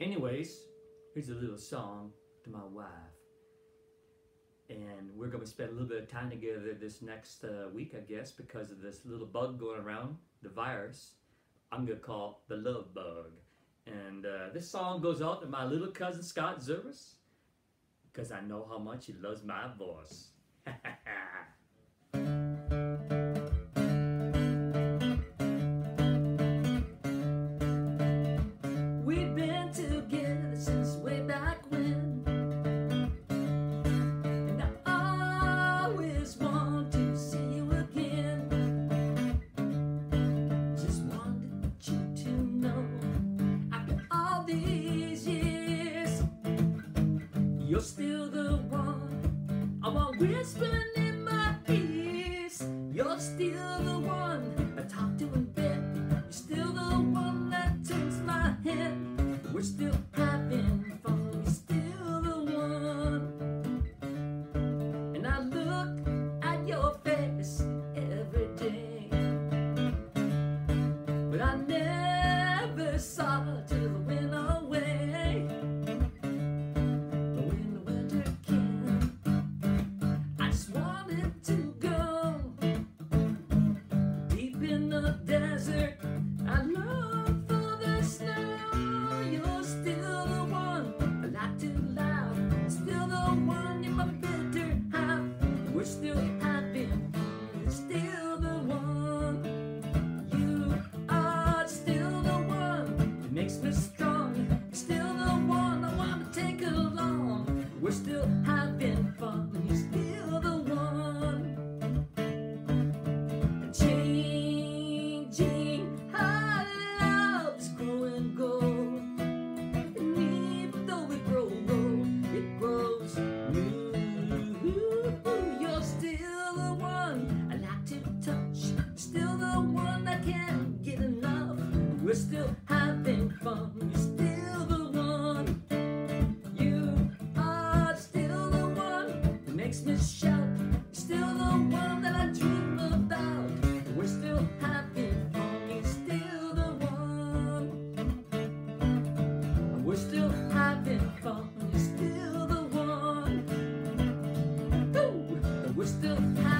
Anyways, here's a little song to my wife. And we're going to spend a little bit of time together this next uh, week, I guess, because of this little bug going around, the virus. I'm going to call the love bug. And uh, this song goes out to my little cousin Scott Zervis because I know how much he loves my voice. You're still the one. I want whispering in my ears. You're still the one I talk to in bed. You're still the one that turns my head. We're still having fun. You're still the one. And I look at your face every day. But I never saw in the desert. I long for the snow. You're still the one, a lot too loud. Still the one in my better half. We're still. You're still the one. You are still the one that makes me strong. Still the one I want to take along. We're still having fun. We're still having fun. You're still the one. You are still the one that makes me shout. You're still the one that I dream about. We're still having fun. You're still the one. We're still having fun. You're still the one. Ooh, we're still having